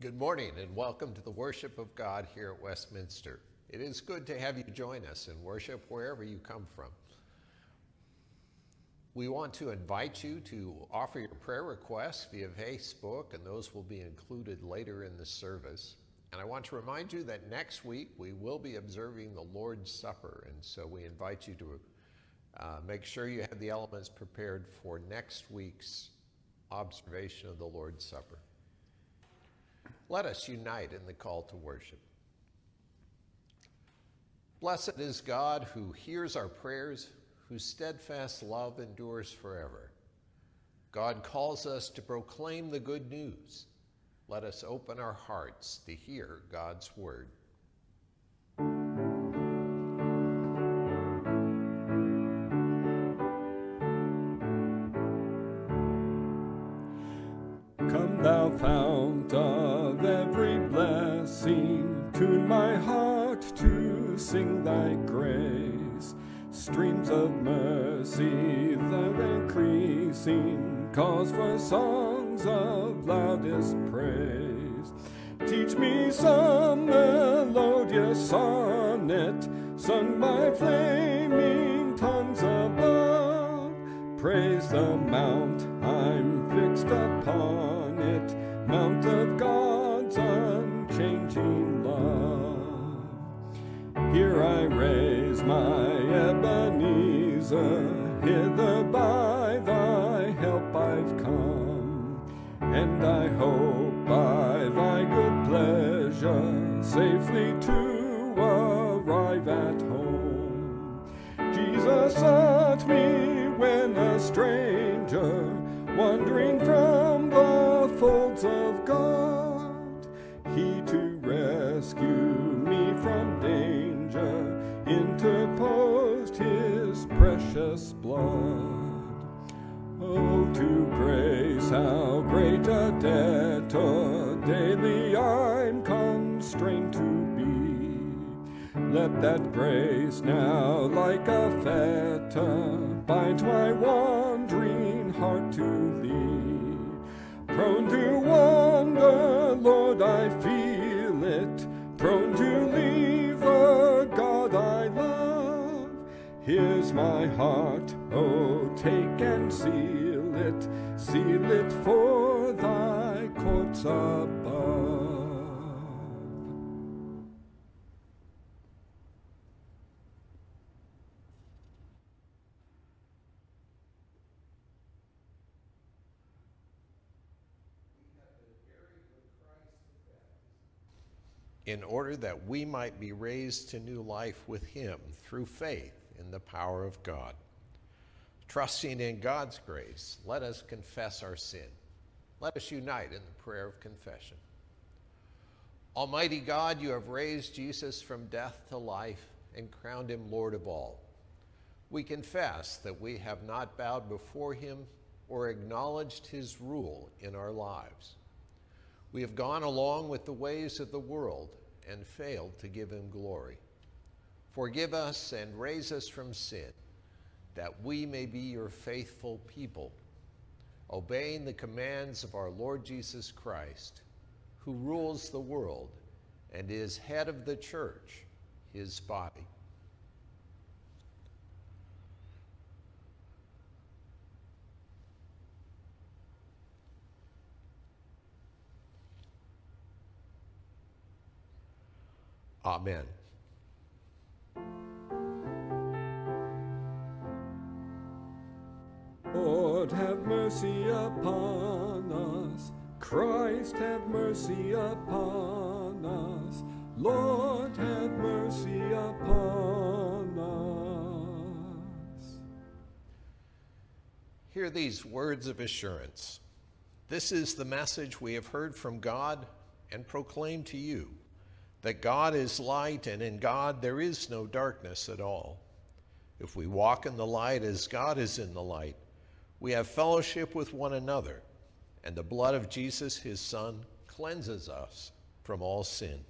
Good morning and welcome to the worship of God here at Westminster. It is good to have you join us in worship wherever you come from. We want to invite you to offer your prayer requests via Facebook, and those will be included later in the service. And I want to remind you that next week we will be observing the Lord's Supper, and so we invite you to uh, make sure you have the elements prepared for next week's observation of the Lord's Supper. Let us unite in the call to worship. Blessed is God who hears our prayers, whose steadfast love endures forever. God calls us to proclaim the good news. Let us open our hearts to hear God's word. Mercy, the increasing, cause for songs of loudest praise. Teach me some melodious sonnet, sung by flaming tongues above. Praise the mount I'm fixed upon it, mount of God's unchanging love. Here I raise my Ebenezer, hither by thy help I've come, and I hope by thy good pleasure safely to arrive at home. Jesus sought me when a stranger, wandering from blood. Oh, to grace, how great a debtor daily I'm constrained to be. Let that grace now, like a fetter, bind my wandering heart to thee. Prone to wander, my heart, oh, take and seal it, seal it for thy courts above. in order that we might be raised to new life with him through faith in the power of God. Trusting in God's grace, let us confess our sin. Let us unite in the prayer of confession. Almighty God, you have raised Jesus from death to life and crowned him Lord of all. We confess that we have not bowed before him or acknowledged his rule in our lives. We have gone along with the ways of the world and failed to give him glory. Forgive us and raise us from sin, that we may be your faithful people, obeying the commands of our Lord Jesus Christ, who rules the world and is head of the church, his body. Amen. Lord, have mercy upon us. Christ, have mercy upon us. Lord, have mercy upon us. Hear these words of assurance. This is the message we have heard from God and proclaim to you that God is light, and in God there is no darkness at all. If we walk in the light as God is in the light, we have fellowship with one another, and the blood of Jesus, his Son, cleanses us from all sin.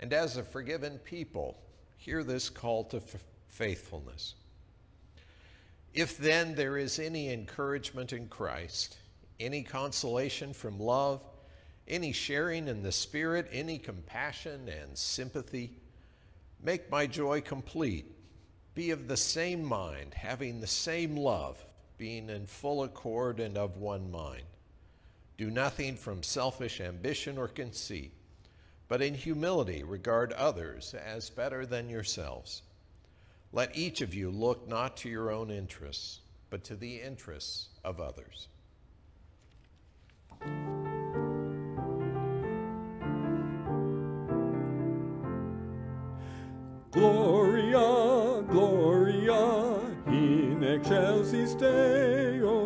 And as a forgiven people, hear this call to faithfulness. If then there is any encouragement in Christ, any consolation from love, any sharing in the Spirit, any compassion and sympathy. Make my joy complete. Be of the same mind, having the same love, being in full accord and of one mind. Do nothing from selfish ambition or conceit, but in humility regard others as better than yourselves. Let each of you look not to your own interests, but to the interests of others. Gloria, excelsis Deo.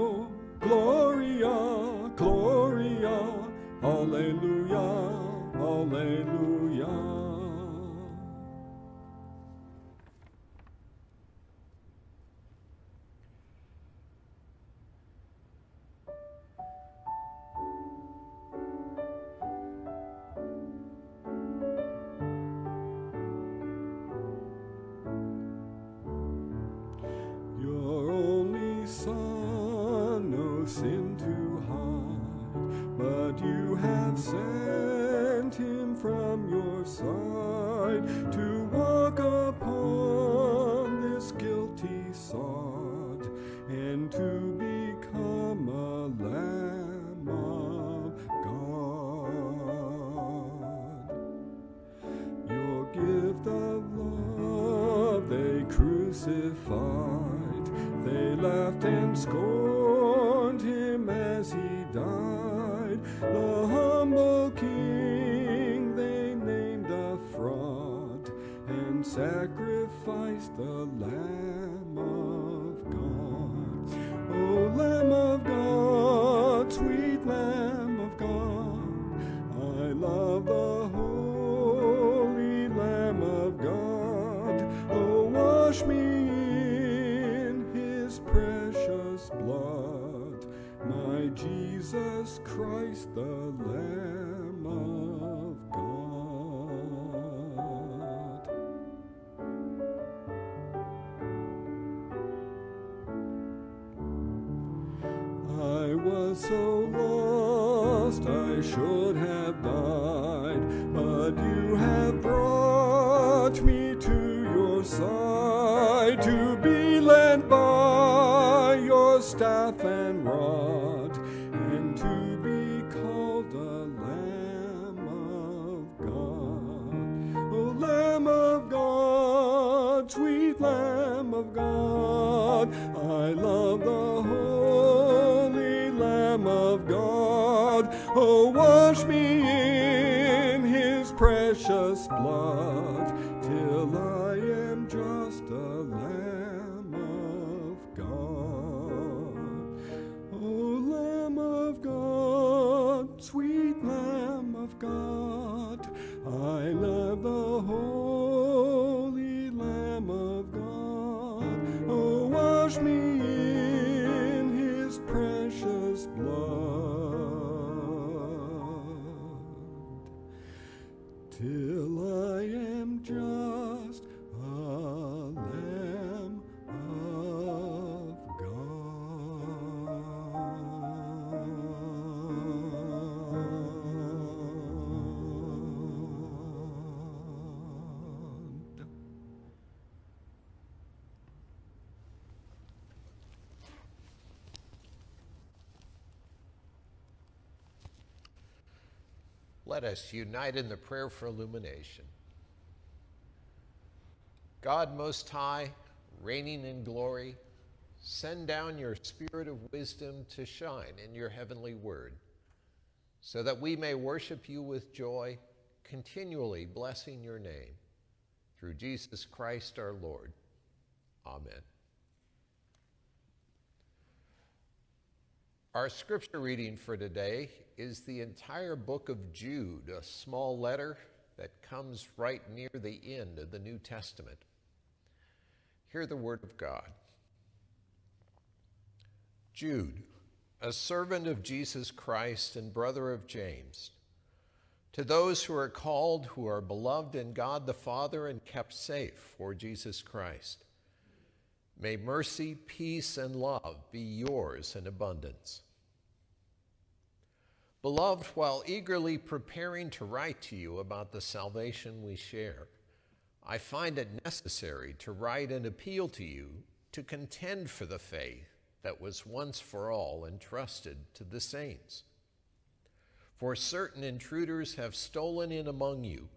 From your side to walk upon this guilty sod and to become a lamb of God. Your gift of love they crucified. They laughed and scorned him as he died. And sacrificed the Lamb of God. O Lamb of God, sweet Lamb of God, I love the holy Lamb of God. Oh, wash me in his precious blood, my Jesus Christ, the Lamb Let us unite in the prayer for illumination. God Most High, reigning in glory, send down your spirit of wisdom to shine in your heavenly word, so that we may worship you with joy, continually blessing your name. Through Jesus Christ our Lord. Amen. Our scripture reading for today is the entire book of Jude, a small letter that comes right near the end of the New Testament. Hear the word of God. Jude, a servant of Jesus Christ and brother of James, to those who are called, who are beloved in God the Father and kept safe for Jesus Christ, may mercy, peace, and love be yours in abundance. Beloved, while eagerly preparing to write to you about the salvation we share, I find it necessary to write an appeal to you to contend for the faith that was once for all entrusted to the saints. For certain intruders have stolen in among you,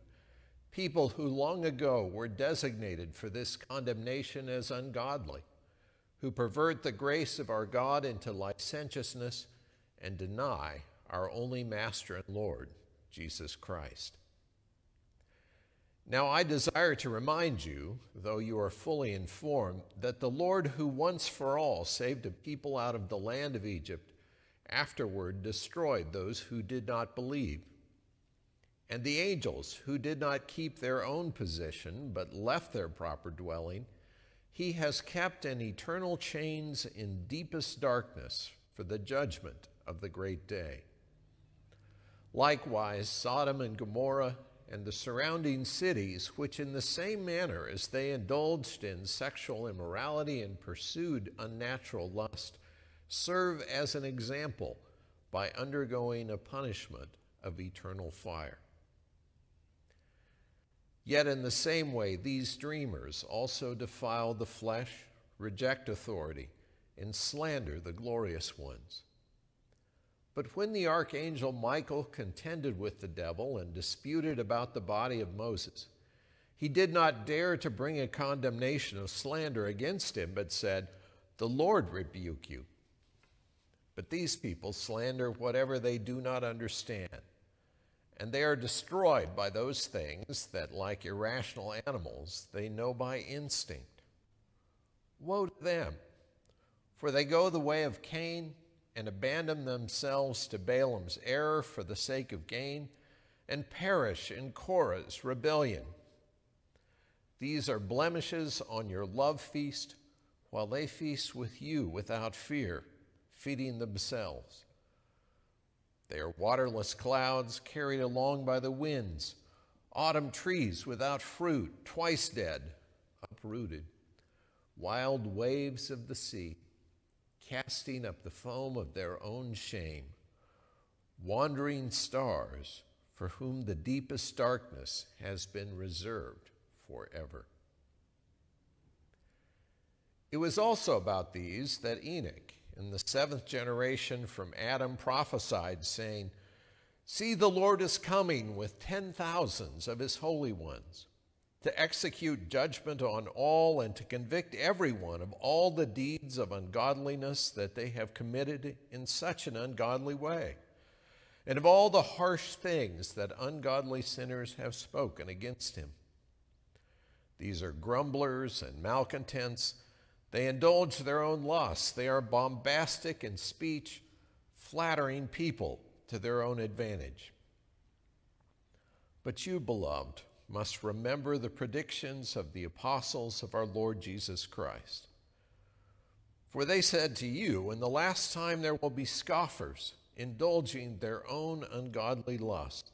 people who long ago were designated for this condemnation as ungodly, who pervert the grace of our God into licentiousness and deny our only Master and Lord, Jesus Christ. Now, I desire to remind you, though you are fully informed, that the Lord who once for all saved a people out of the land of Egypt afterward destroyed those who did not believe. And the angels who did not keep their own position but left their proper dwelling, he has kept in eternal chains in deepest darkness for the judgment of the great day. Likewise, Sodom and Gomorrah and the surrounding cities, which in the same manner as they indulged in sexual immorality and pursued unnatural lust, serve as an example by undergoing a punishment of eternal fire. Yet, in the same way, these dreamers also defile the flesh, reject authority, and slander the glorious ones. But when the archangel Michael contended with the devil and disputed about the body of Moses, he did not dare to bring a condemnation of slander against him, but said, The Lord rebuke you. But these people slander whatever they do not understand, and they are destroyed by those things that, like irrational animals, they know by instinct. Woe to them, for they go the way of Cain and abandon themselves to Balaam's error for the sake of gain and perish in Korah's rebellion. These are blemishes on your love feast while they feast with you without fear, feeding themselves. They are waterless clouds carried along by the winds, autumn trees without fruit, twice dead, uprooted, wild waves of the sea casting up the foam of their own shame, wandering stars for whom the deepest darkness has been reserved forever. It was also about these that Enoch, in the seventh generation from Adam, prophesied, saying, See, the Lord is coming with ten thousands of his holy ones to execute judgment on all and to convict everyone of all the deeds of ungodliness that they have committed in such an ungodly way, and of all the harsh things that ungodly sinners have spoken against him. These are grumblers and malcontents. They indulge their own lusts. They are bombastic in speech, flattering people to their own advantage. But you, beloved, must remember the predictions of the apostles of our Lord Jesus Christ. For they said to you, In the last time there will be scoffers, indulging their own ungodly lust.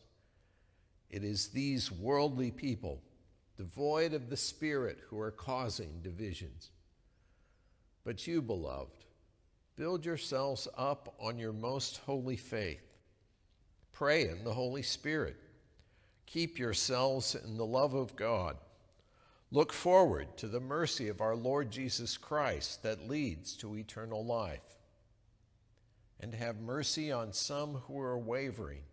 It is these worldly people, devoid of the Spirit, who are causing divisions. But you, beloved, build yourselves up on your most holy faith. Pray in the Holy Spirit Keep yourselves in the love of God. Look forward to the mercy of our Lord Jesus Christ that leads to eternal life. And have mercy on some who are wavering.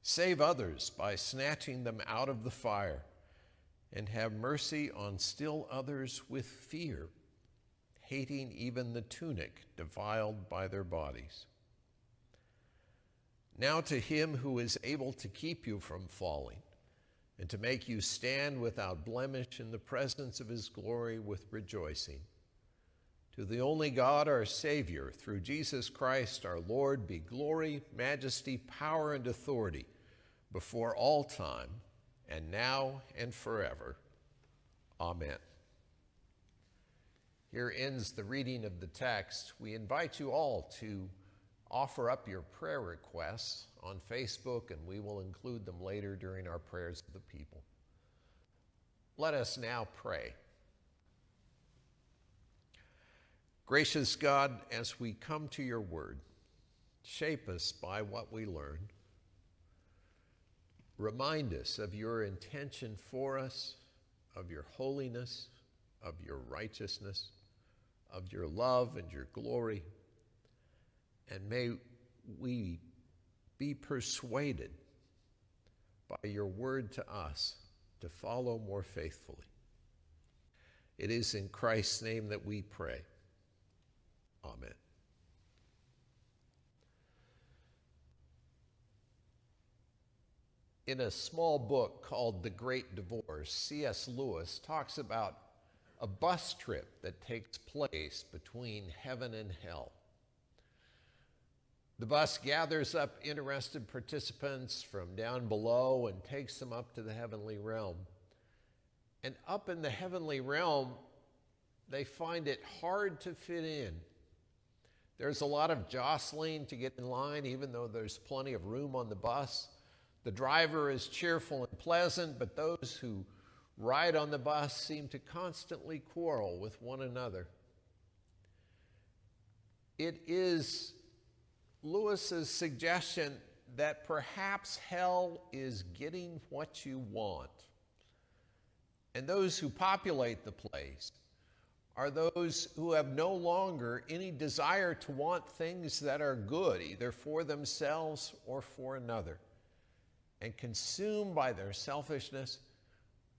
Save others by snatching them out of the fire. And have mercy on still others with fear, hating even the tunic defiled by their bodies. Now to him who is able to keep you from falling and to make you stand without blemish in the presence of his glory with rejoicing. To the only God, our Savior, through Jesus Christ our Lord, be glory, majesty, power, and authority before all time, and now and forever. Amen. Here ends the reading of the text. We invite you all to offer up your prayer requests on Facebook, and we will include them later during our prayers of the people. Let us now pray. Gracious God, as we come to your word, Shape us by what we learn. Remind us of your intention for us, of your holiness, of your righteousness, of your love and your glory. And may we be persuaded by your word to us to follow more faithfully. It is in Christ's name that we pray. Amen. In a small book called The Great Divorce, C.S. Lewis talks about a bus trip that takes place between heaven and hell. The bus gathers up interested participants from down below and takes them up to the heavenly realm. And up in the heavenly realm, they find it hard to fit in. There's a lot of jostling to get in line, even though there's plenty of room on the bus. The driver is cheerful and pleasant, but those who ride on the bus seem to constantly quarrel with one another. It is Lewis's suggestion that perhaps hell is getting what you want. And those who populate the place are those who have no longer any desire to want things that are good, either for themselves or for another. And consumed by their selfishness,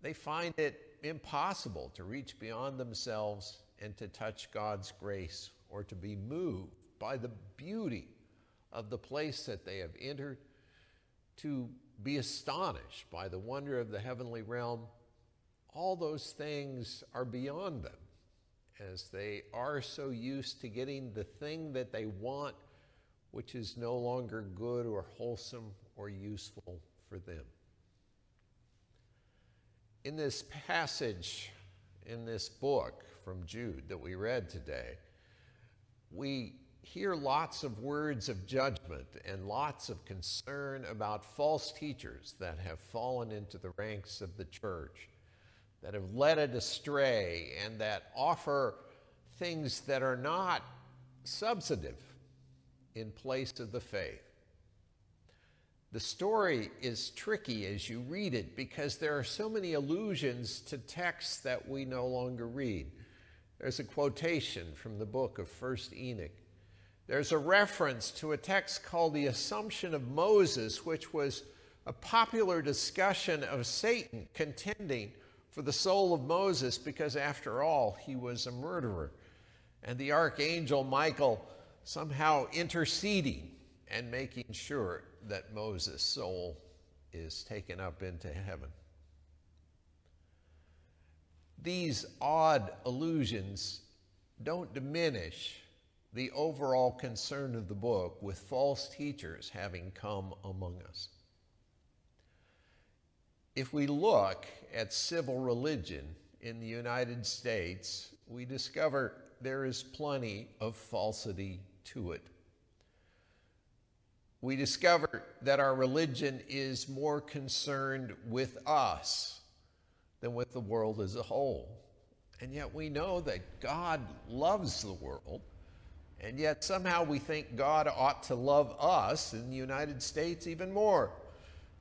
they find it impossible to reach beyond themselves and to touch God's grace or to be moved by the beauty of the place that they have entered, to be astonished by the wonder of the heavenly realm. All those things are beyond them as they are so used to getting the thing that they want, which is no longer good or wholesome or useful for them. In this passage, in this book from Jude that we read today, we hear lots of words of judgment and lots of concern about false teachers that have fallen into the ranks of the church, that have led it astray, and that offer things that are not substantive in place of the faith. The story is tricky as you read it because there are so many allusions to texts that we no longer read. There's a quotation from the book of First Enoch. There's a reference to a text called the Assumption of Moses, which was a popular discussion of Satan contending for the soul of Moses because, after all, he was a murderer. And the archangel Michael somehow interceding and making sure that Moses' soul is taken up into heaven. These odd allusions don't diminish the overall concern of the book with false teachers having come among us. If we look at civil religion in the United States, we discover there is plenty of falsity to it. We discover that our religion is more concerned with us than with the world as a whole. And yet we know that God loves the world and yet somehow we think God ought to love us in the United States even more.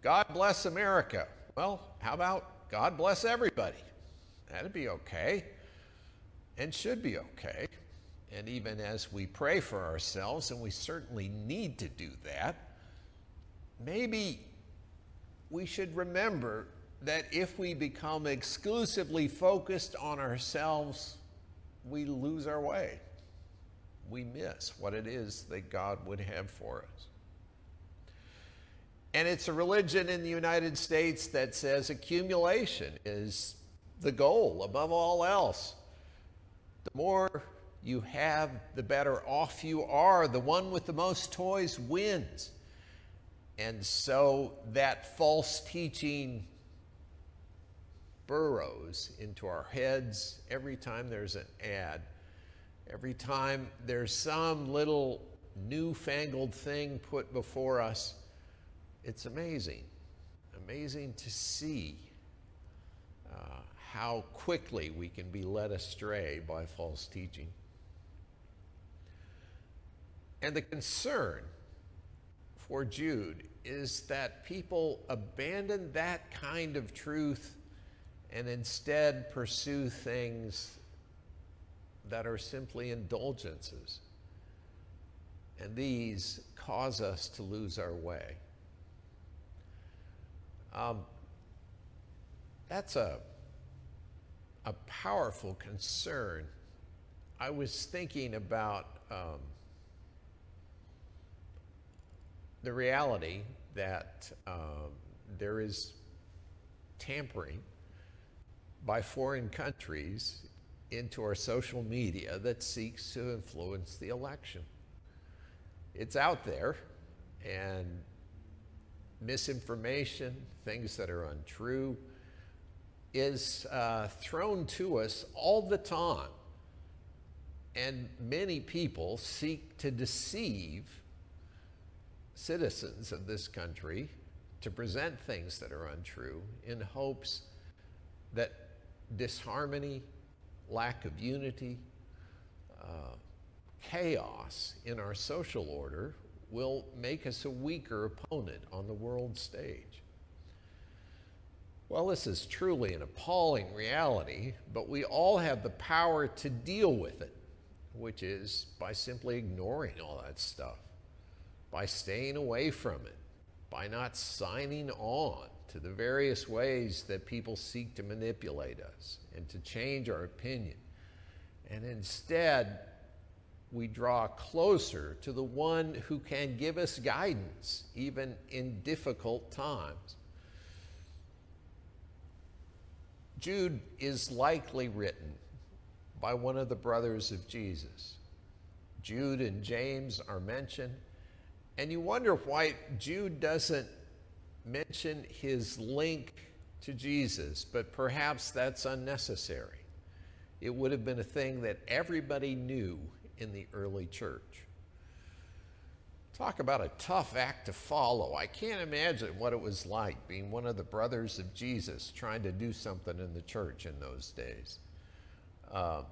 God bless America. Well, how about God bless everybody? That'd be okay and should be okay. And even as we pray for ourselves, and we certainly need to do that, maybe we should remember that if we become exclusively focused on ourselves, we lose our way we miss what it is that God would have for us. And it's a religion in the United States that says accumulation is the goal above all else. The more you have, the better off you are. The one with the most toys wins. And so that false teaching burrows into our heads every time there's an ad Every time there's some little newfangled thing put before us, it's amazing. Amazing to see uh, how quickly we can be led astray by false teaching. And the concern for Jude is that people abandon that kind of truth and instead pursue things that are simply indulgences. And these cause us to lose our way. Um, that's a, a powerful concern. I was thinking about um, the reality that um, there is tampering by foreign countries into our social media that seeks to influence the election. It's out there, and misinformation, things that are untrue, is uh, thrown to us all the time. And many people seek to deceive citizens of this country to present things that are untrue in hopes that disharmony, lack of unity, uh, chaos in our social order will make us a weaker opponent on the world stage. Well, this is truly an appalling reality, but we all have the power to deal with it, which is by simply ignoring all that stuff by staying away from it, by not signing on to the various ways that people seek to manipulate us and to change our opinion. And instead, we draw closer to the one who can give us guidance, even in difficult times. Jude is likely written by one of the brothers of Jesus. Jude and James are mentioned and you wonder why Jude doesn't mention his link to Jesus, but perhaps that's unnecessary. It would have been a thing that everybody knew in the early church. Talk about a tough act to follow. I can't imagine what it was like being one of the brothers of Jesus trying to do something in the church in those days. Um,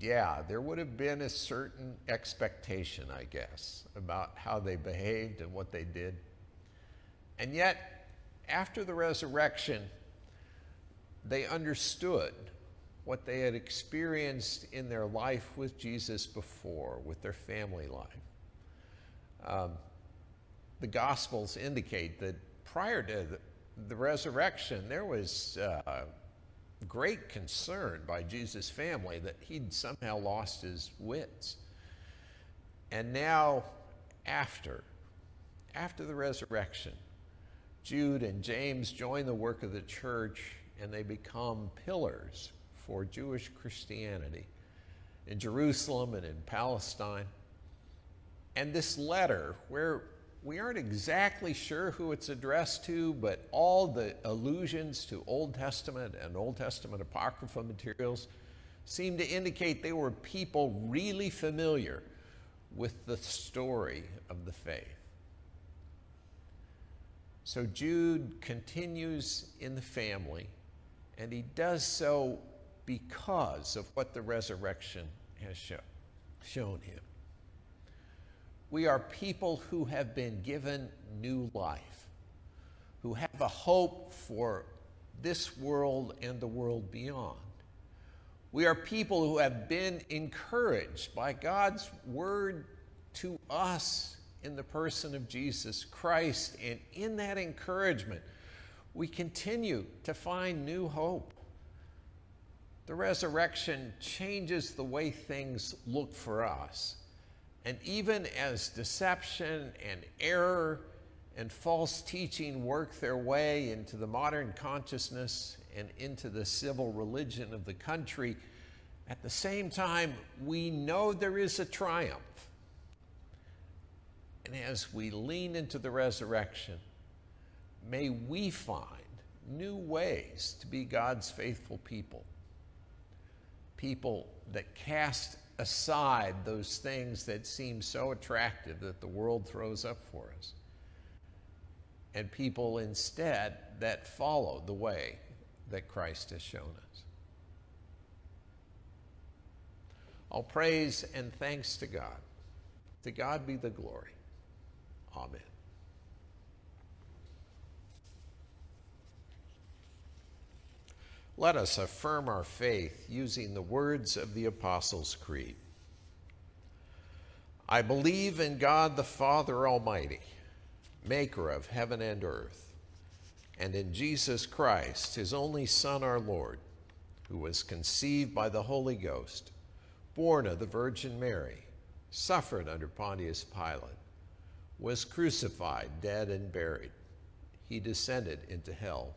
yeah, there would have been a certain expectation, I guess, about how they behaved and what they did. And yet, after the resurrection, they understood what they had experienced in their life with Jesus before, with their family life. Um, the Gospels indicate that prior to the, the resurrection, there was. Uh, great concern by Jesus' family that he'd somehow lost his wits. And now, after, after the resurrection, Jude and James join the work of the church and they become pillars for Jewish Christianity in Jerusalem and in Palestine. And this letter, where we aren't exactly sure who it's addressed to, but all the allusions to Old Testament and Old Testament Apocrypha materials seem to indicate they were people really familiar with the story of the faith. So Jude continues in the family, and he does so because of what the resurrection has show, shown him. We are people who have been given new life, who have a hope for this world and the world beyond. We are people who have been encouraged by God's word to us in the person of Jesus Christ. And in that encouragement, we continue to find new hope. The resurrection changes the way things look for us. And even as deception and error and false teaching work their way into the modern consciousness and into the civil religion of the country, at the same time, we know there is a triumph. And as we lean into the resurrection, may we find new ways to be God's faithful people. People that cast aside those things that seem so attractive that the world throws up for us. And people instead that follow the way that Christ has shown us. All praise and thanks to God. To God be the glory. Amen. Let us affirm our faith using the words of the Apostles' Creed. I believe in God the Father Almighty, maker of heaven and earth, and in Jesus Christ, his only Son, our Lord, who was conceived by the Holy Ghost, born of the Virgin Mary, suffered under Pontius Pilate, was crucified, dead, and buried. He descended into hell.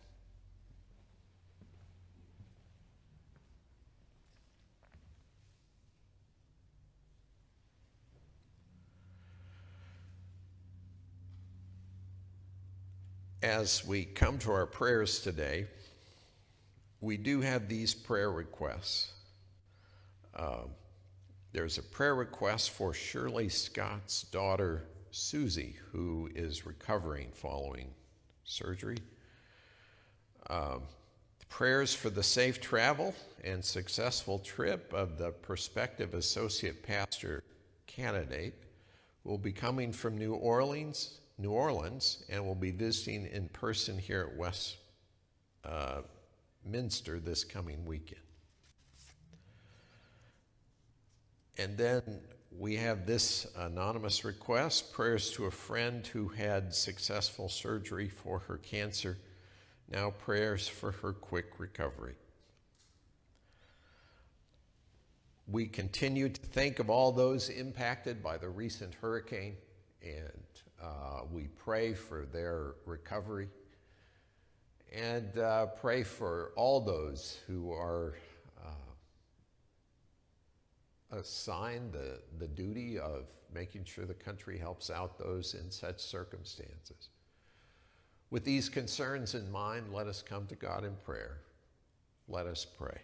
As we come to our prayers today, we do have these prayer requests. Uh, there's a prayer request for Shirley Scott's daughter, Susie, who is recovering following surgery. Um, prayers for the safe travel and successful trip of the prospective associate pastor candidate will be coming from New Orleans New Orleans and will be visiting in person here at West uh, this coming weekend. And then we have this anonymous request prayers to a friend who had successful surgery for her cancer. Now, prayers for her quick recovery. We continue to think of all those impacted by the recent hurricane and uh, we pray for their recovery and uh, pray for all those who are uh, assigned the, the duty of making sure the country helps out those in such circumstances. With these concerns in mind, let us come to God in prayer. Let us pray.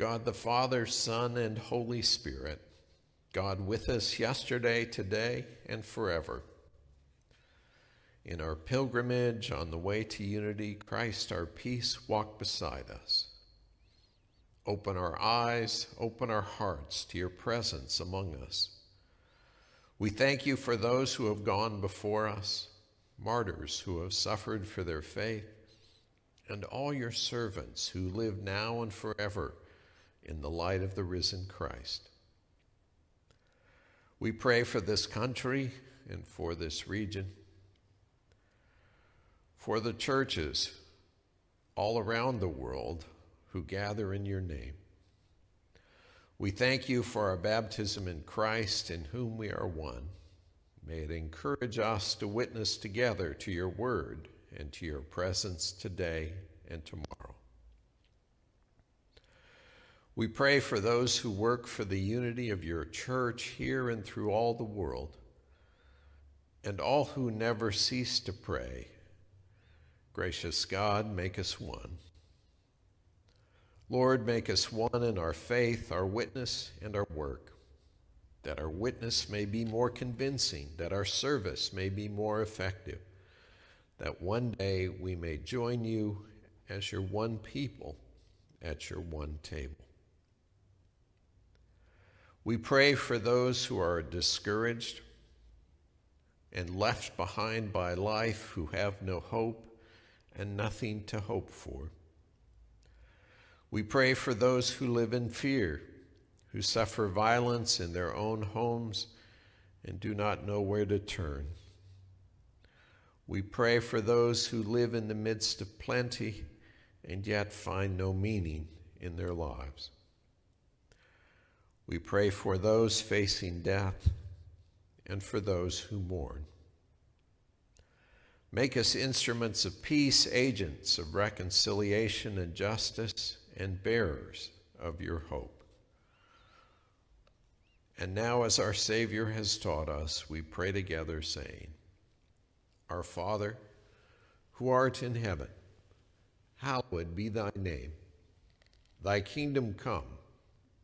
God the Father, Son, and Holy Spirit, God with us yesterday, today, and forever. In our pilgrimage on the way to unity, Christ, our peace, walk beside us. Open our eyes, open our hearts to your presence among us. We thank you for those who have gone before us, martyrs who have suffered for their faith, and all your servants who live now and forever in the light of the risen Christ. We pray for this country and for this region, for the churches all around the world who gather in your name. We thank you for our baptism in Christ, in whom we are one. May it encourage us to witness together to your word and to your presence today and tomorrow. We pray for those who work for the unity of your church here and through all the world, and all who never cease to pray. Gracious God, make us one. Lord, make us one in our faith, our witness, and our work, that our witness may be more convincing, that our service may be more effective, that one day we may join you as your one people at your one table. We pray for those who are discouraged and left behind by life who have no hope and nothing to hope for. We pray for those who live in fear, who suffer violence in their own homes and do not know where to turn. We pray for those who live in the midst of plenty and yet find no meaning in their lives. We pray for those facing death and for those who mourn. Make us instruments of peace, agents of reconciliation and justice, and bearers of your hope. And now, as our Savior has taught us, we pray together, saying, Our Father, who art in heaven, hallowed be thy name. Thy kingdom come,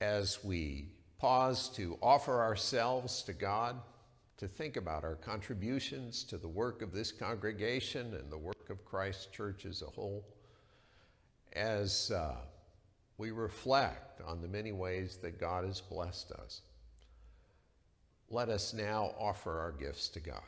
As we pause to offer ourselves to God, to think about our contributions to the work of this congregation and the work of Christ Church as a whole as uh, we reflect on the many ways that God has blessed us. Let us now offer our gifts to God.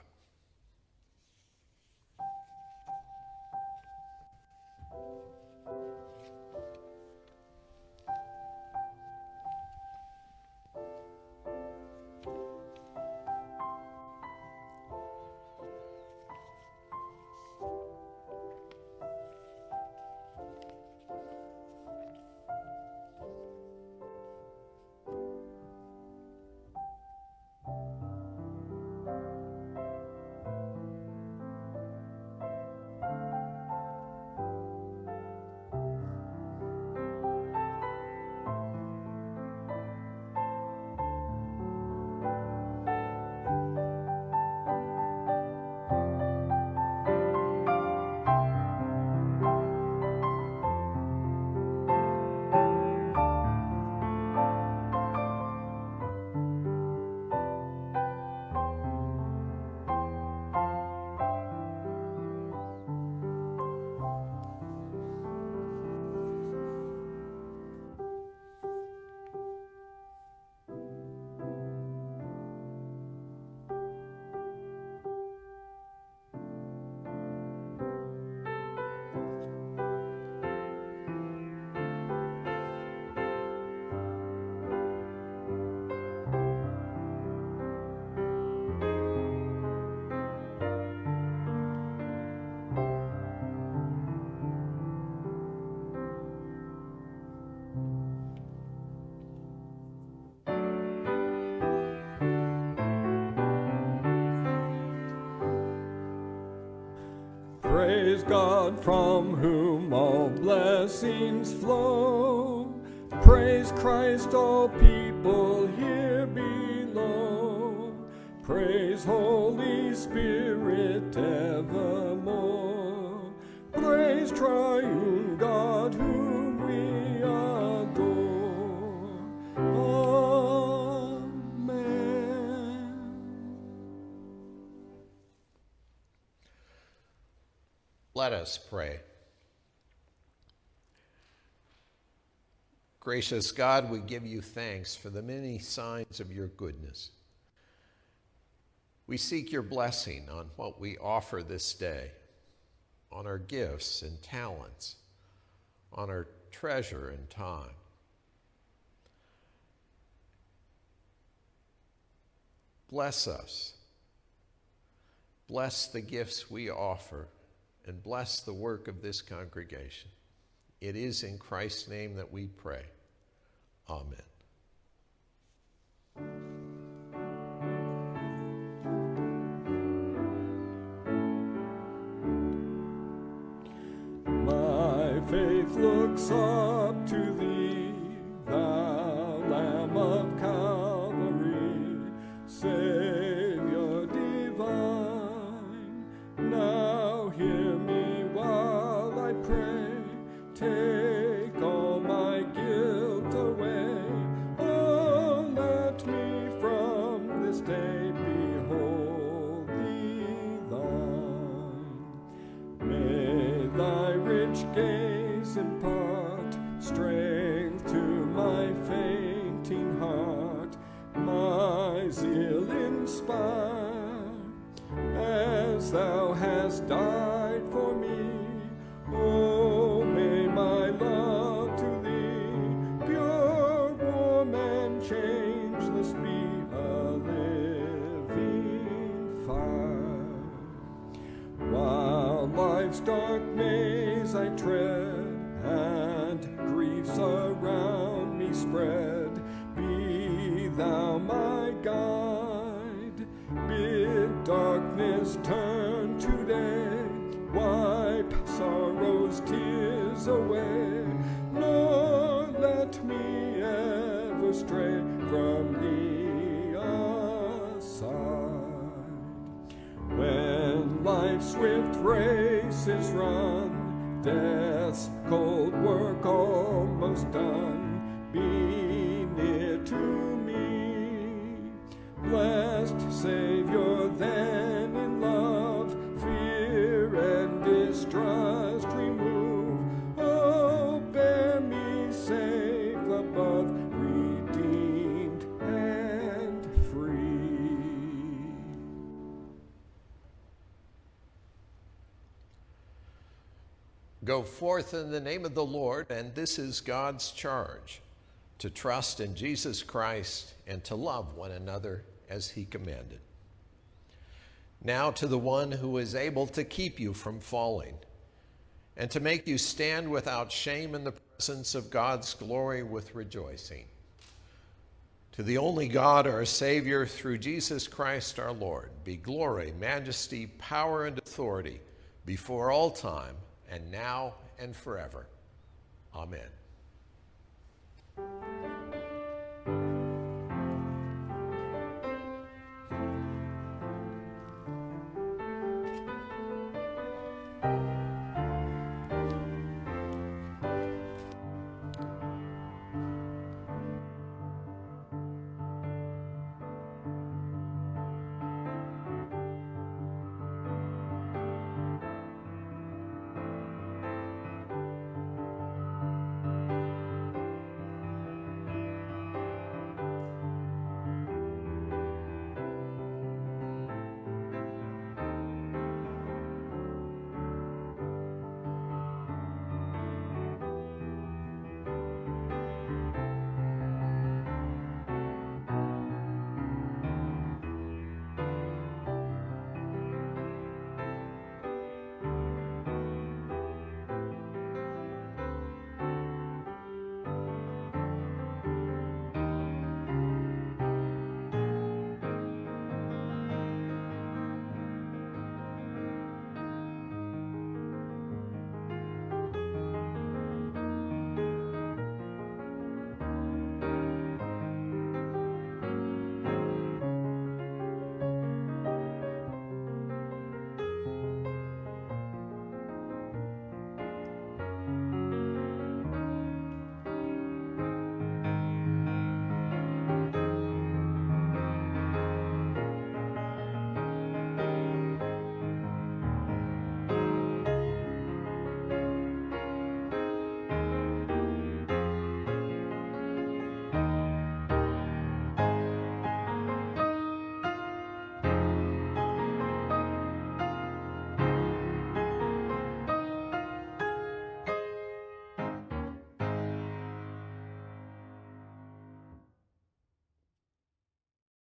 Praise God from whom all blessings flow. Praise Christ, all people here below. Praise Holy Spirit evermore. Praise Triune us pray. Gracious God, we give you thanks for the many signs of your goodness. We seek your blessing on what we offer this day, on our gifts and talents, on our treasure and time. Bless us. Bless the gifts we offer and bless the work of this congregation. It is in Christ's name that we pray. Amen. My faith looks up changeless be a living fire. While life's dark maze I tread and griefs around me spread, be thou my race is run, death's cold work almost done, be near to me. Blessed Savior, Forth in the name of the Lord, and this is God's charge to trust in Jesus Christ and to love one another as he commanded. Now to the one who is able to keep you from falling and to make you stand without shame in the presence of God's glory with rejoicing. To the only God, our Savior, through Jesus Christ our Lord, be glory, majesty, power, and authority before all time, and now and forever. Amen.